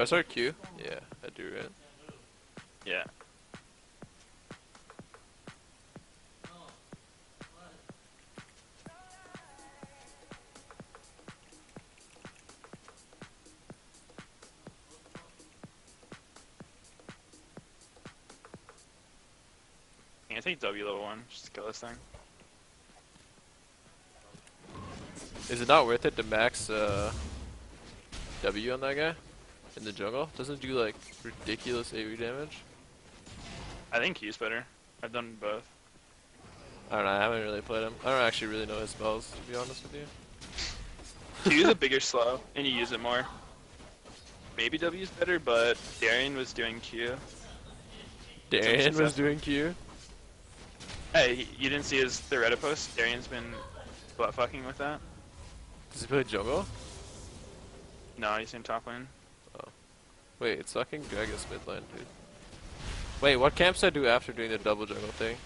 Do I start Q? Yeah, I do, right? Yeah. Can I take W level one? Just kill this thing. Is it not worth it to max uh, W on that guy? In the jungle? Doesn't it do like ridiculous AoE damage? I think Q's better. I've done both. I don't know, I haven't really played him. I don't actually really know his spells, to be honest with you. Q is a bigger slow, and you use it more. Maybe W is better, but Darian was doing Q. Darian was doing Q? Hey, you didn't see his the Reddit post? Darien's been butt fucking with that. Does he play jungle? No, he's in top lane. Wait, it's fucking Gragas mid lane, dude. Wait, what camps I do after doing the double jungle thing?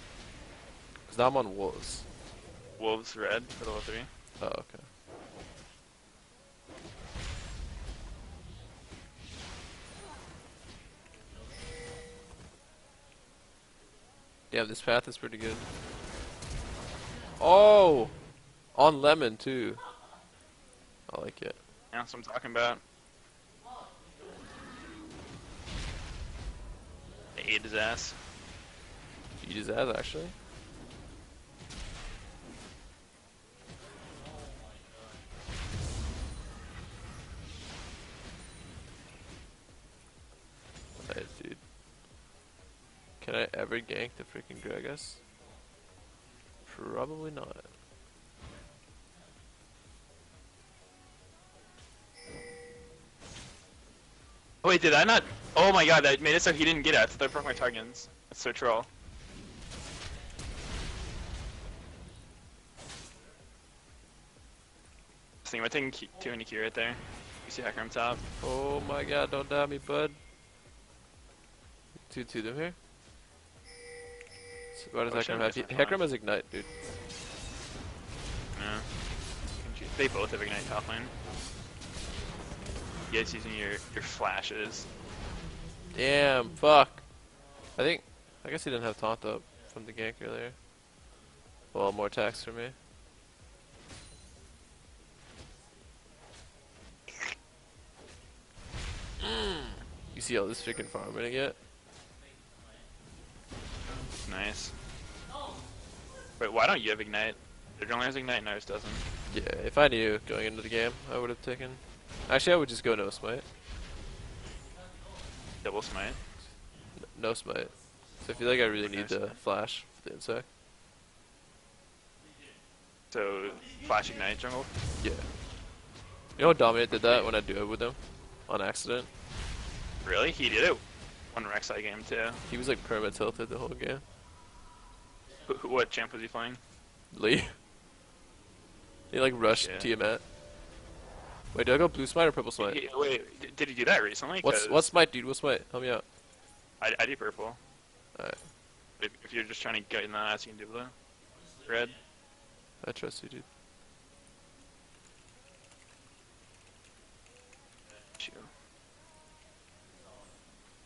Cause now I'm on wolves. Wolves red for level three. Oh, okay. Damn, this path is pretty good. Oh! On lemon, too. I like it. Yeah, that's what I'm talking about. Ate his ass. Eat his ass, actually. Dude. Can I ever gank the freaking Gragas? Probably not. Oh, wait, did I not? Oh my god, that made it so he didn't get it. I I broke my targets. That's so troll. Just think about taking too many Q right there. You see Hacker on top. Oh my god, don't die me, bud. Two, two them here. So what does Oh, I have? missed He- that Hecarim has Ignite, dude. Yeah. They both have Ignite top lane. Guys using your, your flashes. Damn, fuck. I think, I guess he didn't have taunt up from the gank earlier. Well, more attacks for me. You see all this freaking farm I'm gonna get? Nice. Wait, why don't you have Ignite? The jungler has Ignite and ours doesn't. Yeah, if I knew going into the game, I would have taken. Actually, I would just go no smite. Double smite. No smite. So I feel like I really No need the flash for the insec. So, flash Ignite jungle. Yeah. You know what Dominate did that when I do it with him? On accident. Really? He did it one Rek'Sai game too. He was like perma tilted the whole game. Wh- wh- What champ was he playing? Lee. he like rushed Yeah. Tiamat. Wait, do I go blue smite or purple smite? Wait, did he do that recently? What's what's smite, dude? What's smite? Help me out. I, I do purple. Alright, If, if you're just trying to get in the ass, you can do blue. Red. I trust you, dude.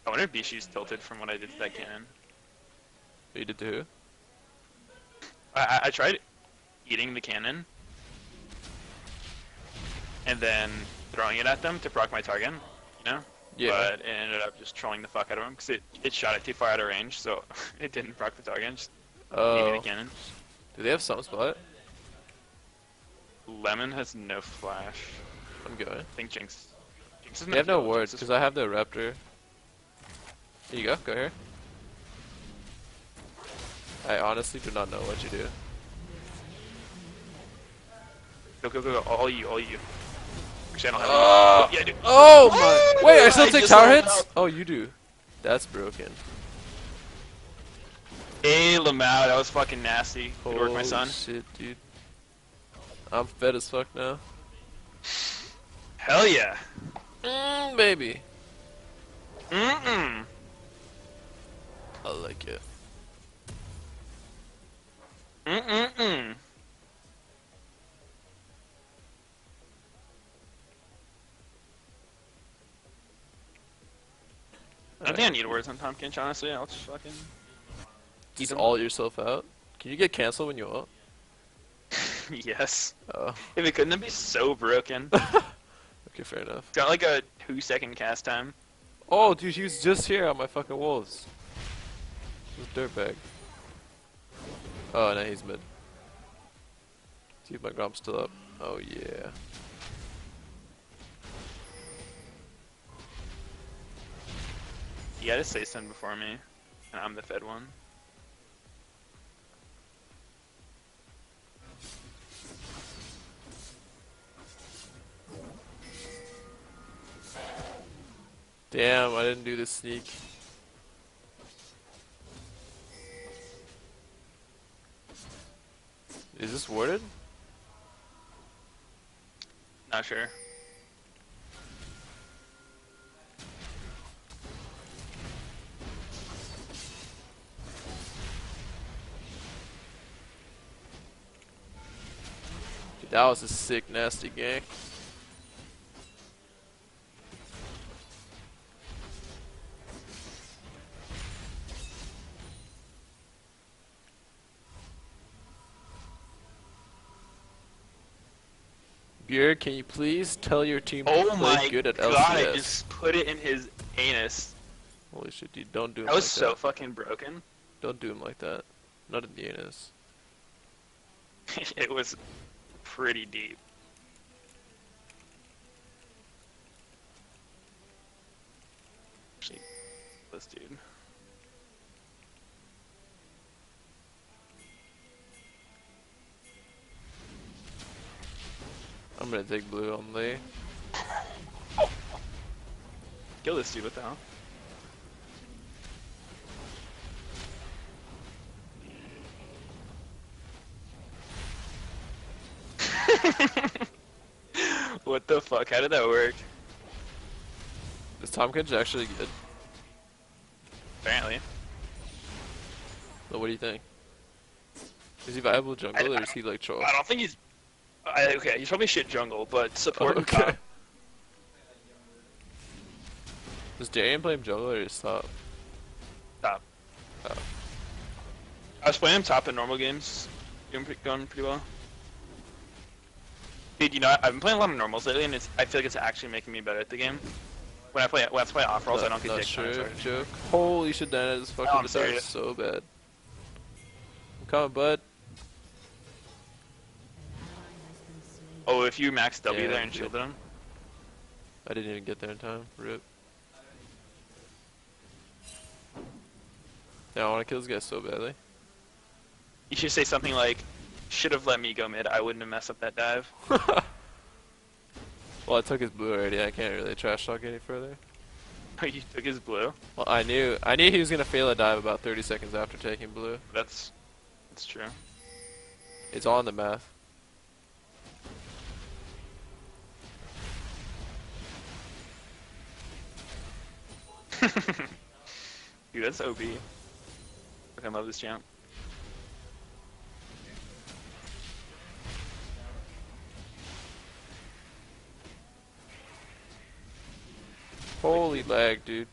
I wonder if Bischu's tilted from what I did to that cannon. What you did to who? I, I, I tried eating the cannon and then throwing it at them to proc my target, you know? Yeah. But it ended up just trolling the fuck out of him because it, it shot it too far out of range, so it didn't proc the target. Just Oh. the cannon. Do they have some spot? Lemon has no flash. I'm good. I think Jinx. Jinx They have no wards because I have the Raptor. Here you go. Go here. I honestly do not know what you do. Go, go, go, go. All you, all you. Actually, I don't have Oh! any. Yeah, dude. Oh my! Wait, I still I take just tower hits? Oh, you do. That's broken. Hey, Lamau, that was fucking nasty. Good work, my Holy son. shit, dude. I'm fed as fuck now. Hell yeah. Mmm, baby. Mm-mm. I like it. Mm-mm-mm. I think I need words on Tahm Kench, honestly. I'll just fucking. Just all yourself out. Can you get canceled when you ult? yes. Oh, If it couldn't, it'd be so broken. okay, fair enough. It's got like a two second cast time. Oh, dude, he was just here on my fucking wolves. This dirtbag. Oh, no, he's mid. See if my grump's still up. Oh, yeah. You gotta say something before me, and I'm the fed one. Damn, I didn't do the sneak. Is this worded? Not sure. That was a sick, nasty gank. Buer, can you please tell your team to Oh play good at LCS? Oh my god! I just put it in his anus. Holy shit, dude! Don't do him That was like so that. fucking broken. Don't do him like that. Not in the anus. it was pretty deep. Actually, this dude. I'm gonna take blue on Lee. Kill this dude, what the hell? what the fuck? How did that work? Is Tahm actually good? Apparently. But what do you think? Is he viable jungle or is he like troll? I don't think he's. I, okay, he's probably shit jungle, but support and okay. top. Does Darian play him jungle or is top? top. Oh. I was playing him top in normal games, doing pretty, going pretty well. Dude, you know, I've been playing a lot of normals lately, and it's, I feel like it's actually making me better at the game. When I play, when I play off rolls, I don't get dick sure. sorry. Joke. Holy shit, that is fucking oh, I'm that sorry. so bad. I'm coming, bud. Oh, if you max W Yeah, there and shielded him, I didn't even get there in time. Rip. Yeah, I want to kill this guy so badly. you should say something like, "Should have let me go mid. I wouldn't have messed up that dive." well, I took his blue already. I can't really trash talk any further. you took his blue. Well, I knew I knew he was gonna fail a dive about 30 seconds after taking blue. That's that's true. It's all in the math. Dude, that's OB. I love this jump. Holy lag, dude.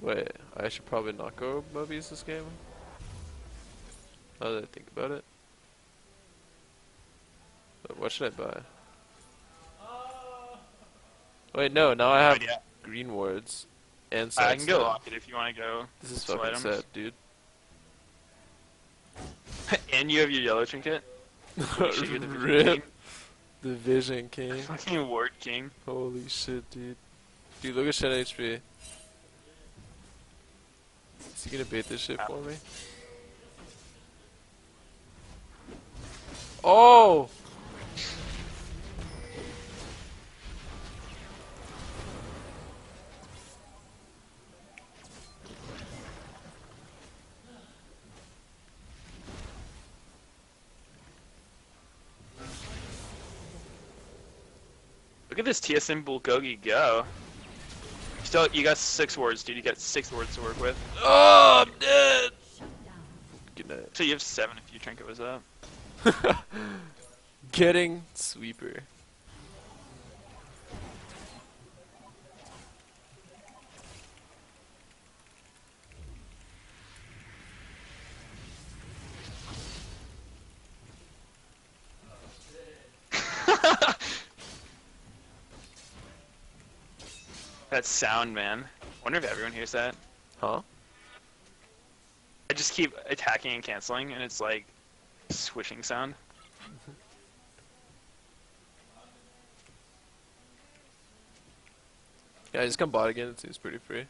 Wait, I should probably not go movies this game. Now that I think about it. But what should I buy? Wait, no, now I have green wards and I can go lock it if you want to go. This is fucking items. sad, dude. and you have your yellow trinket. The Vision Rip King. the Vision King. Fucking Ward King. Holy shit, dude. Dude, look at Shen HP. Is he gonna bait this shit for me? Oh! Look at this TSM Bulgogi go. You Still, you got six words, dude. You got six words to work with. Oh, I'm dead! Good night. So you have seven if your trinket was up. Getting sweeper. That sound, man. wonder if everyone hears that. Huh? I just keep attacking and canceling, and it's like swishing sound. Yeah, just come bot again. It seems pretty free.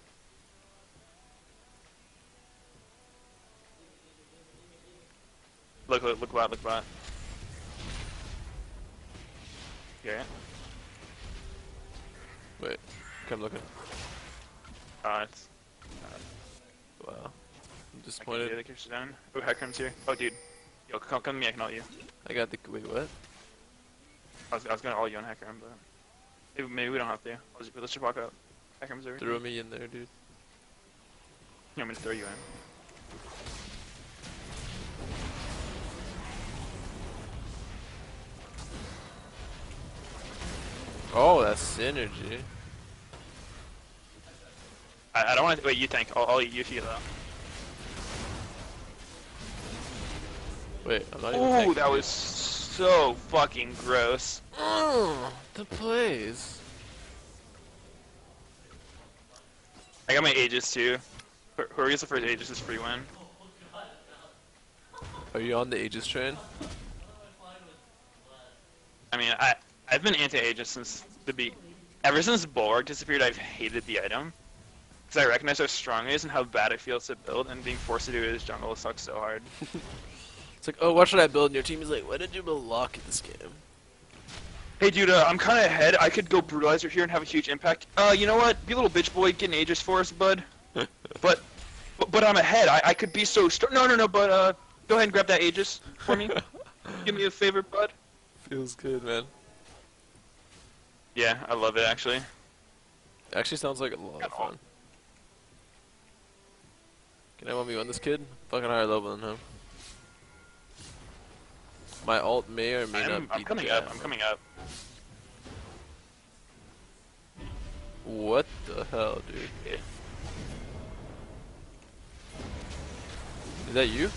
Look, look, look bot, look bot. It? Wait, come looking. Oh, it's. Wow. I'm I disappointed. the character down. Oh, Hecarim's here. Oh, dude. Yo, come, come to me, I can ult you. I got the. Wait, what? I was, I was gonna ult you on Hecarim, but. Maybe, maybe we don't have to. Just, let's just walk out. Hecarim's over. Throw me in there, dude. Me to throw you in? Oh, that's synergy. I, I don't want to. Wait, you think? I'll, I'll eat you if you though. Wait, I'm not even. Ooh, tanking that was so fucking gross. Oh, the plays. I got my Aegis too. Who- Whoever gets the first Aegis is free win. Are you on the Aegis train? I mean, I I've been anti-Aegis since the be, ever since Bulwark disappeared. I've hated the item because I recognize how strong it is and how bad it feels to build, and being forced to do it as jungle sucks so hard. It's like, oh, what should I build? And your team is like, why did you build Lock in this game? Hey, dude, uh, I'm kind of ahead. I could go Brutalizer here and have a huge impact. Uh, you know what? Be a little bitch boy, get an Aegis for us, bud. but, but, but I'm ahead. I, I could be so strong. No, no, no. But uh, go ahead and grab that Aegis for me. Give me a favor, bud. Feels good, man. Yeah, I love it actually. Actually, sounds like a lot of fun. Can I want me on this kid? Fucking higher level than him. My alt may or may I'm, not I'm coming up. I'm coming up. What the hell, dude? Yeah. Is that you?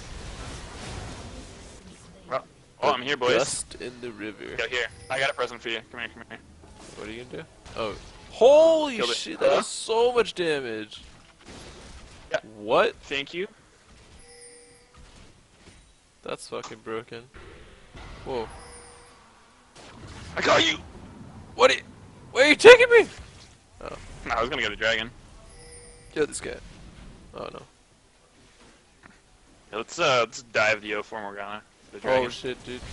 Oh, oh, I'm here, boys. Dust in the river. Go here. I got a present for you. Come here, come here. What are you gonna do? Oh. Holy Killed it. shit, that does so much damage. Yeah. What? Thank you. That's fucking broken. Whoa. I got you. What? Are you, where are you taking me? No, I was gonna go to dragon. Kill this guy. Oh no. Yeah, let's uh, let's dive the O4 Morgana. The dragon. Oh shit, dude.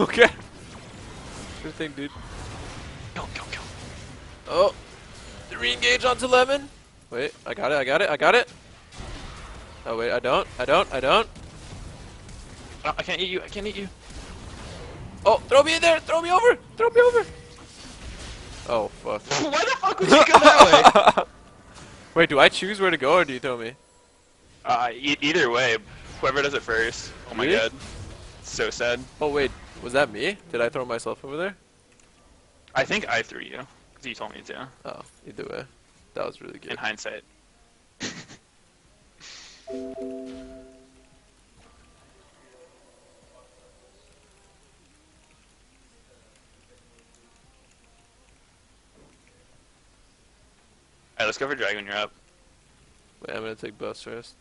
Okay. Sure thing, dude. Go, go, go. Oh, the re-engage onto lemon. Wait, I got it. I got it. I got it. Oh wait, I don't. I don't. I don't. Oh, I can't eat you. I can't eat you. Oh, throw me in there. Throw me over. Throw me over. Oh fuck. Why the fuck would you go that way? Wait, do I choose where to go or do you throw me? Uh, e either way, whoever does it first. Oh my Really? god. So sad. Oh wait, was that me? Did I throw myself over there? I think I threw you. Because you told me to. Oh, either way. That was really good. In hindsight. Alright, let's go for dragon you're up. Wait, I'm gonna take bus first.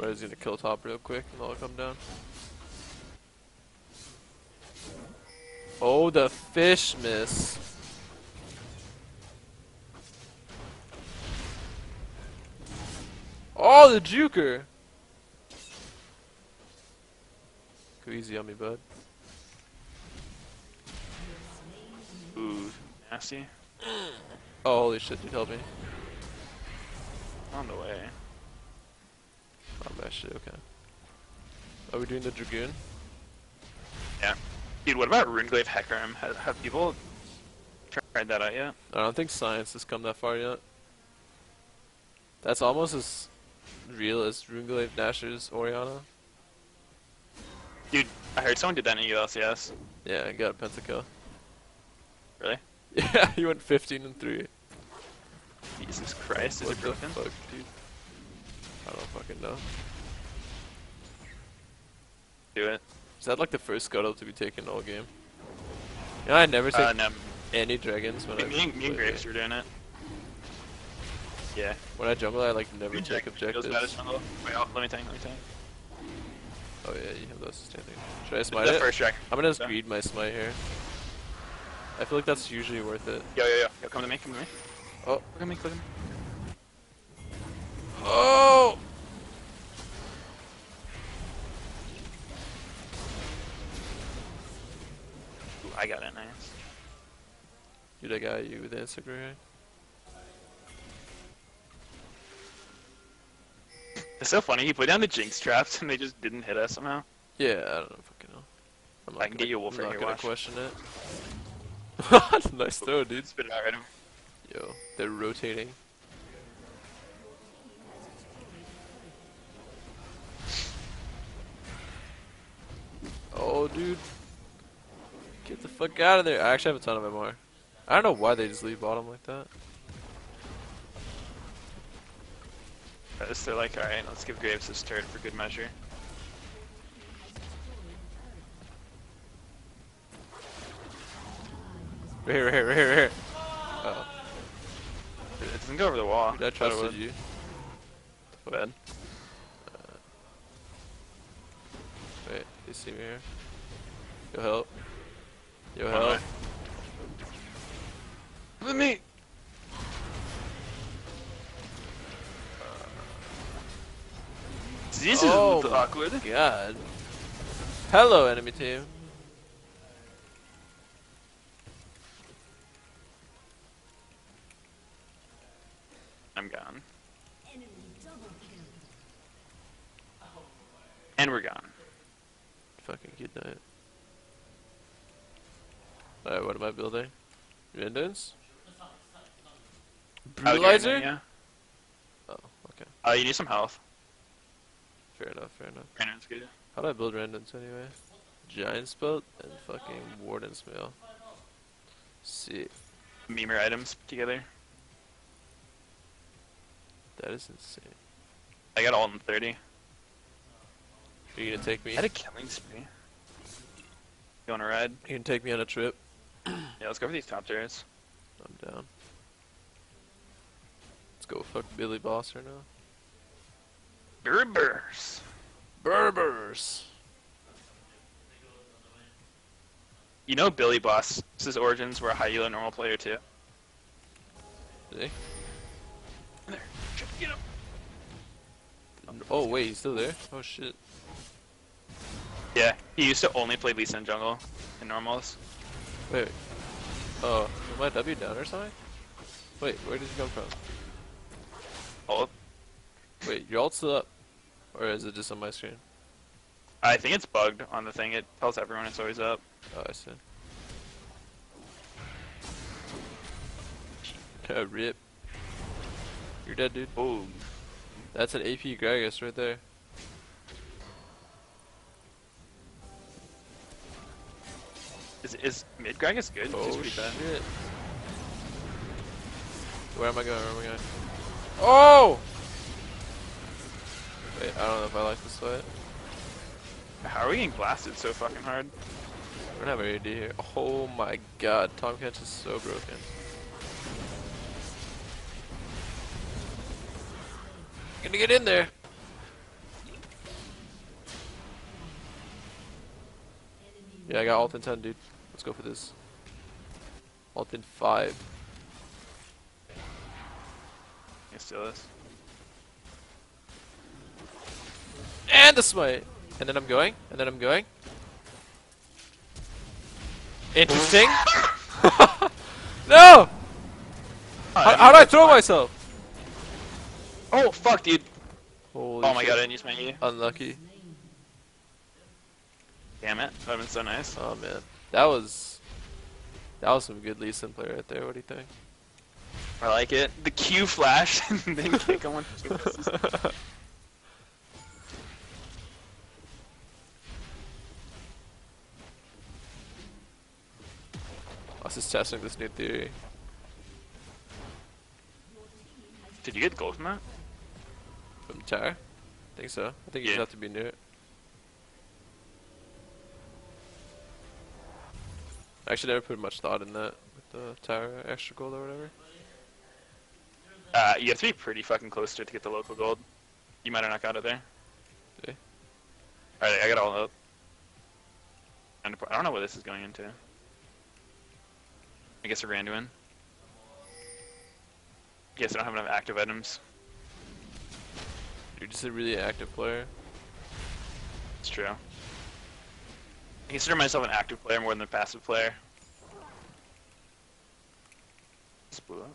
Somebody's gonna kill top real quick and I'll come down. Oh, the fish miss. Oh, the juker. Go easy on me, bud. Ooh, nasty. Oh, holy shit, dude, help me. On the way. That shit, okay. Are we doing the Dragoon? Yeah. Dude, what about Runeglaive Hecarim? Have, have people tried that out yet? I don't think science has come that far yet. That's almost as real as Runeglaive Nashor's Orianna. Dude, I heard someone did that in EU LCS. Yeah, I got a pentakill. Really? Yeah, he went 15 and 3. Jesus Christ, is what it the broken? fuck, dude? I don't fucking know. Do it. Is that like the first scuttle to be taken all game? You know, I never take Uh, no, any dragons when me, I me, me and Graves were doing it. Yeah. When I jungle, I like never take objectives. bad as jungle. Wait, oh, let me tank, let me tank. Oh yeah, you have those standing. Should I smite it? first track. I'm gonna just greed my smite here. I feel like that's usually worth it. Yo, yo, yo. Yo, come to me, come to me. Oh. Look at me, look at me. Oh! Ooh, I got it, nice. Dude, I got you with Instagram. It's so funny, he put down the Jinx traps and they just didn't hit us somehow. Yeah, I don't know, fucking know. I'm I can get you a wolf I'm right not here, gonna watch. question it. nice throw, dude. Spit it out right. Yo, they're rotating. Oh, dude. Get the fuck out of there. I actually have a ton of MR. I don't know why they just leave bottom like that. Uh, because They're like, alright, let's give Graves this turret for good measure. Right here, right here, right here, right here. Oh, uh, It doesn't go over the wall. dude, I trusted you. Bad. Uh, wait, you see me here? Yo, help. Yo, help. Look at me! This is Oh my awkward. God. Hello, enemy team. I'm gone. And we're gone. Fucking good night. Alright, what am I building? Here, Brutalizer? Yeah. Oh, okay. Uh, you need some health. Fair enough, fair enough. Good. How do I build Randuin's anyway? Giant's Belt and fucking Warden's Mail. See, Memer items together. that is insane. I got all in 30. Are you gonna take me? I had a killing spree. You wanna ride? You can take me on a trip? Yeah, let's go for these top turrets. I'm down. Let's go fuck Billy Boss right now. Berbers. Berbers! You know Billy Boss's origins were a high elo normal player too. See? There. Get him. Oh wait, he's still there? Oh shit. Yeah, he used to only play Lee Sin jungle in normals. Wait. Oh, am I W down or something? Wait, where did you come from? Oh, Wait, your ult's still up? Or is it just on my screen? I think it's bugged on the thing. It tells everyone it's always up. Oh, I see. Uh, Rip. You're dead, dude. Oh, That's an AP Gragas right there. Is is mid Gragas good? Oh He's pretty bad. shit. Where am I going? Where am I going? Oh! Wait, I don't know if I like this fight. How are we getting blasted so fucking hard? We don't have AD here. Oh my god, Tahm Kench is so broken. Gonna get in there. Yeah, I got ult in 10, dude. Let's go for this. Ult in 5. Let's steal this. And the smite! And then I'm going, and then I'm going. Interesting. no! Oh, how, how do I throw myself? Oh fuck, dude! Holy Oh my shit. god, I didn't use my E. Unlucky. Damn it, that'd been so nice. Oh man, that was that was some good Lee Sin play right there. What do you think? I like it. The Q flash and then kick him one. two misses. I was just testing this new theory. Did you get gold from that? From Tower? I think so. I think you just have to be near it. Actually never put much thought in that with the Tower extra gold or whatever. Uh, you have to be pretty fucking close to it to get the local gold. You might have not got it there. Okay. Alright, I got all up. And I don't know what this is going into. I guess a Randuin. Guess I don't have enough active items. You're just a really active player. It's true. I consider myself an active player more than a passive player. Just blew up.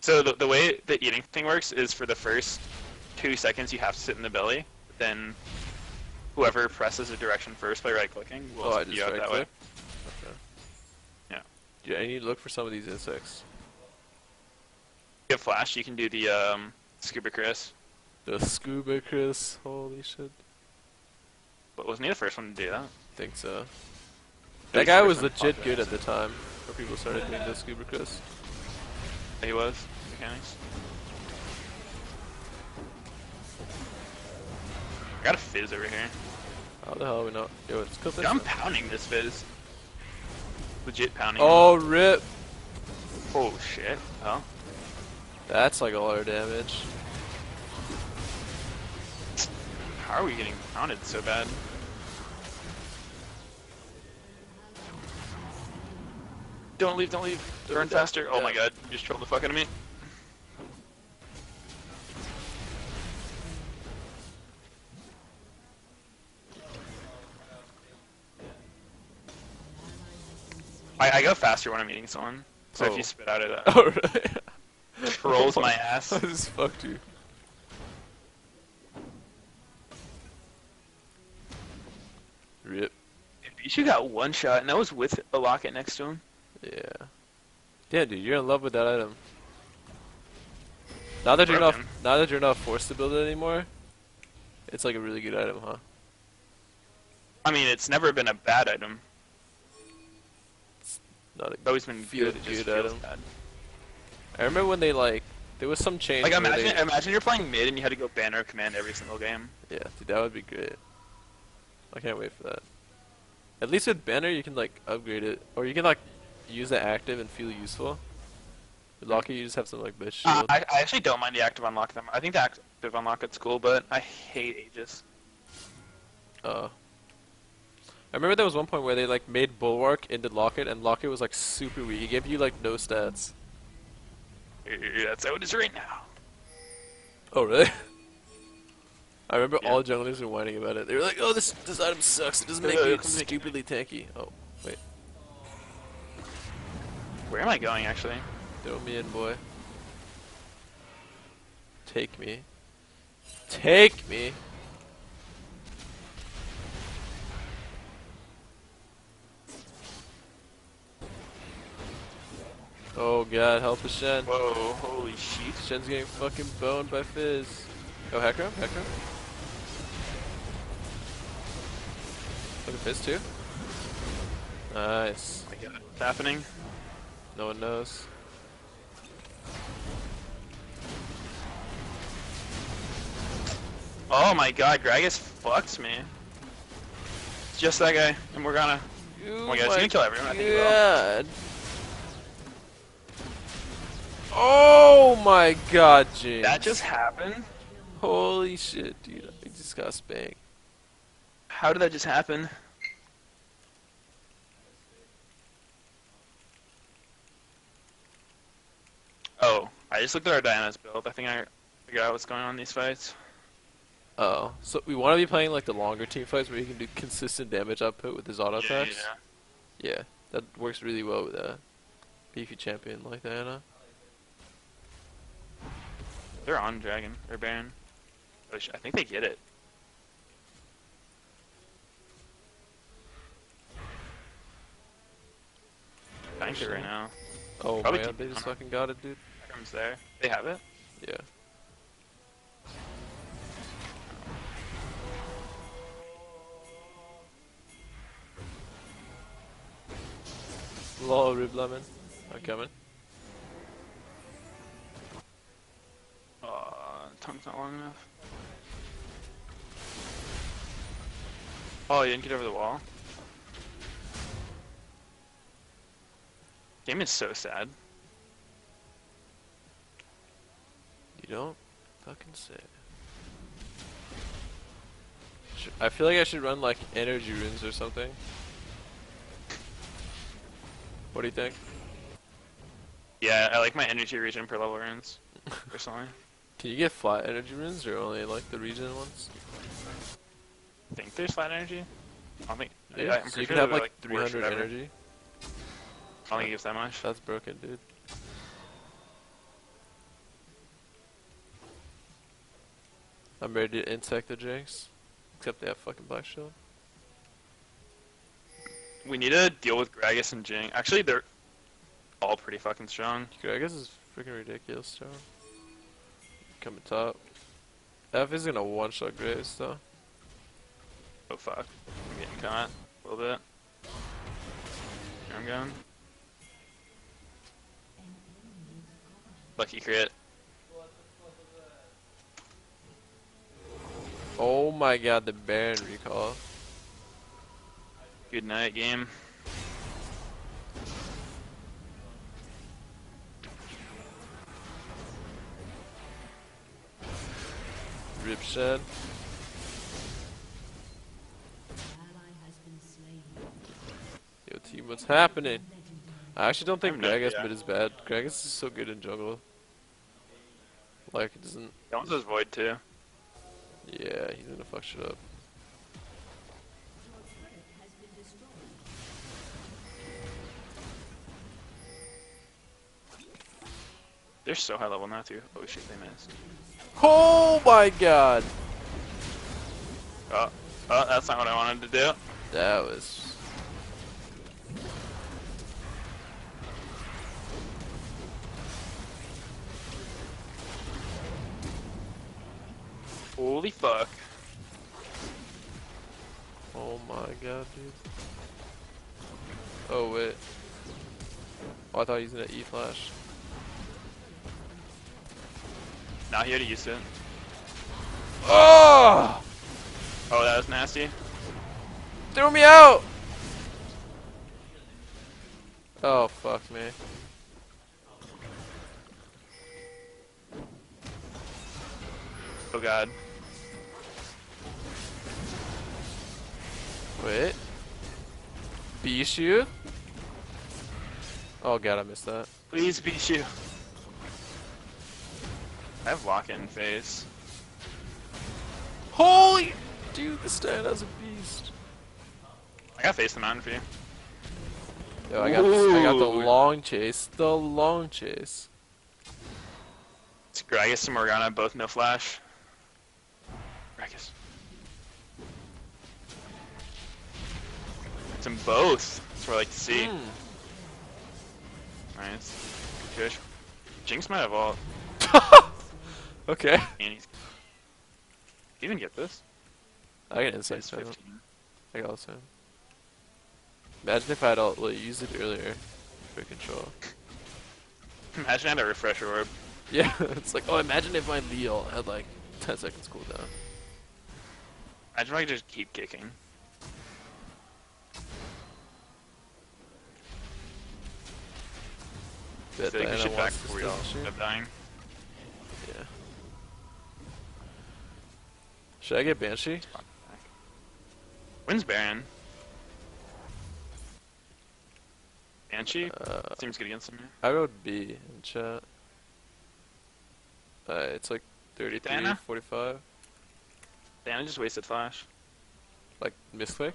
So the, the way the eating thing works is for the first two seconds you have to sit in the belly, then whoever presses a direction first by right clicking will Oh, spew out right that way. click? Yeah. I need to look for some of these insecs. You have flash, you can do the um, scuba Chris, The scuba Chris, holy shit. but wasn't he the first one to do that? think so. That guy was legit good at the time when people started doing the scuba Chris. He was mechanics. I got a fizz over here. How the hell are we not? Yo, it's cooked. I'm pounding this fizz. Legit pounding. Oh, rip! Oh shit. Oh. That's like a lot of damage. How are we getting pounded so bad? Don't leave, don't leave. Burn faster. Oh my god, you just trolled the fuck out of me. I, I go faster when I'm eating someone. So if Oh. you spit out of that, Oh, really? trolls my ass. I just fucked you. Rip. Bischu got one shot, and that was with a locket next to him. Yeah. Damn, dude, you're in love with that item. Now that you're not, now that you're not forced to build it anymore, it's like a really good item, huh? I mean, it's never been a bad item. Not a It's always been Feel good. Good feels item. bad. I remember when they like, there was some change. Like imagine, they- imagine you're playing mid and you had to go banner command every single game. Yeah, dude, that would be great. I can't wait for that. At least with banner, you can like upgrade it, or you can like use the active and feel useful. With Locky, you just have some like bitch Uh. I, I actually don't mind the active unlock them. I think the active unlock it's cool, but I hate Aegis. Uh, I remember there was one point where they like made Bulwark into Locket, and Locket was like super weak. He gave you like no stats. That's how it is right now. Oh really? I remember Yeah. all junglers were whining about it. They were like, "Oh, this this item sucks. It doesn't make me stupidly tanky." Oh, wait, Where am I going actually? throw me in, boy. Take me. Take me. Oh god, help us, Shen. Whoa, holy shit. Shen's getting fucking boned by Fizz. Oh, Hecarim? Hecarim? Look at Fizz too. Nice. God, what's happening? No one knows. Oh my god, Gragas fucks me. It's just that guy, and we're gonna. Oh my God, it's gonna kill everyone, I think. God. Oh my god, James. That just happened? Holy shit, dude. I just got spanked. How did that just happen? Oh, I just looked at our Diana's build. I think I figured out what's going on in these fights. Oh, so we want to be playing like the longer team fights where you can do consistent damage output with his auto attacks. Yeah, attacks. Yeah, that works really well with a beefy champion like Diana. They're on Dragon, or Baron. Oh, I think they get it. I think right now. Oh Probably man, they just fucking got it, dude. Akram's there. They have it? Yeah. Law rib lemon. I'm coming. Tongue's not long enough. Oh, you didn't get over the wall? Game is so sad. You don't fucking say. Sh- I feel like I should run like energy runes or something. What do you think? Yeah, I like my energy regen per level runes, personally. Can you get flat energy runes or only like the regen ones? I think there's flat energy. I don't think. Yeah, Yeah, I'm so you can sure have like 300 energy. I don't think it gives that much. That's broken, dude. I'm ready to insec the Jinx. Except they have fucking Black Shield. We need to deal with Gragas and Jinx. Actually, they're all pretty fucking strong. Gragas is freaking ridiculous, strong. Coming top. F is gonna one shot Graves though. Oh fuck. I'm getting caught a little bit. Here I'm going. Lucky crit. Oh my god, the Baron recall. Good night, game. Shed. Yo team, what's happening? I actually don't think Gragas yeah. mid is bad. Gragas is so good in jungle. Like it doesn't That one's just void too. yeah, he's gonna fuck shit up. They're so high level now too. Oh shit, they missed. Oh my god! Oh, oh, that's not what I wanted to do. That was Holy fuck. Oh my god, dude. Oh wait. Oh, I thought he was gonna E flash. Now he already used it. Oh! Oh, that was nasty. Threw me out! Oh fuck me. Oh god. Wait. Bischu? Oh god, I missed that. Please you. I have lock-in phase. Holy! Dude, the stand has a beast. I got face the mountain for you. Yo, I got, I got the long chase. The long chase. It's Gragas and Morgana, both no flash. Gragas. It's them both. That's what I like to see. Hmm. Nice. Good push. Jinx might have ult. okay. And he's... You even get this? I get insight. 15. I got also. Imagine if I had all, like, used it earlier for control. Imagine I had a refresher orb. Yeah, it's like, oh, imagine if my Leo had like 10 seconds cooldown. Imagine if I could just keep kicking. Bet feel we should back before this, we all doesn't end up dying. Should I get Banshee? When's Baron? Banshee? Uh, Seems good against him. here. I wrote B in chat. Uh, it's like 33, Diana? 45. Diana just wasted flash. Like, misclick?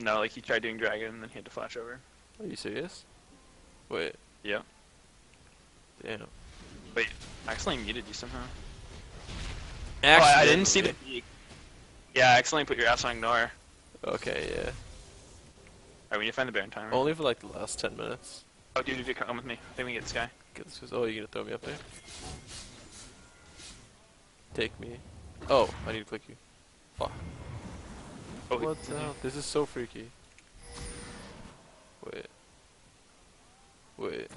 No, like he tried doing dragon and then he had to flash over. Are you serious? Wait. Yeah. Damn. Wait, I accidentally muted you somehow. Actually, oh, I, I didn't see the peak. Yeah, I accidentally put your ass on ignore. Okay, yeah. Alright, we need to find the Baron timer. Only for like the last 10 minutes. Oh, dude, if you come with me. I think we can get this guy. Get this- Oh, you're gonna throw me up there? Take me. Oh, I need to click you. Fuck. Oh, What the hell? This is so freaky. Wait. Wait.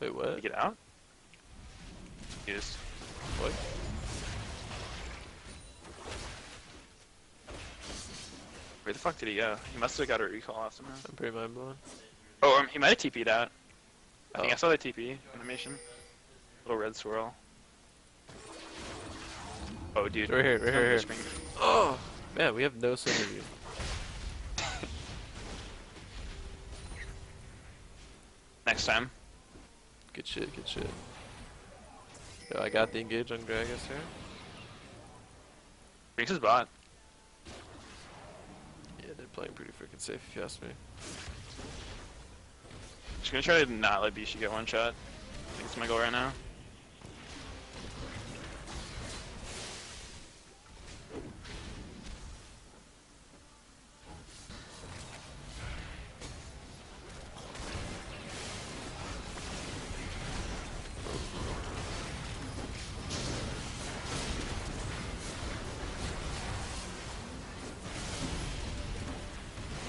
Wait, what? get out? Yes. What? Where the fuck did he go? He must have got a recall off somehow. I'm pretty mind blown. Oh, um, he might have TP'd out. I think Oh. I saw the TP animation. Little red swirl. Oh, dude. Right here, right here. Oh! Man, we have no synergy. Next time. Good shit, good shit. Yo, I got the engage on Gragas here. Brinks his bot. Playing pretty freaking safe if you ask me. Just gonna try to not let Bischu get one shot. I think it's my goal right now.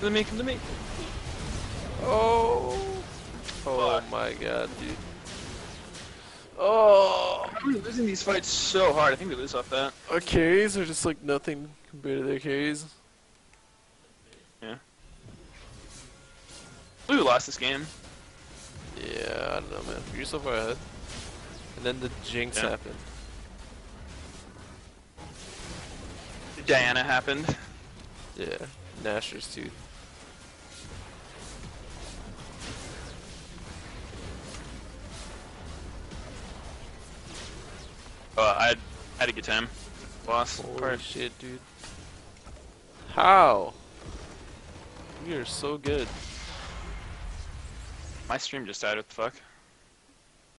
To me, come to me. Oh! Oh Fuck. my god, dude. Oh! oh. We're losing these fights so hard. I think we lose off that. Our carries are just like nothing compared to their carries. Blue lost this game. Yeah, I don't know, man. You're so far ahead. And then the jinx Yeah. happened. Diana happened. Yeah, Nashor's tooth. Had, a good time. Boss. Holy part. shit, dude. How? You're so good. My stream just died. What the fuck?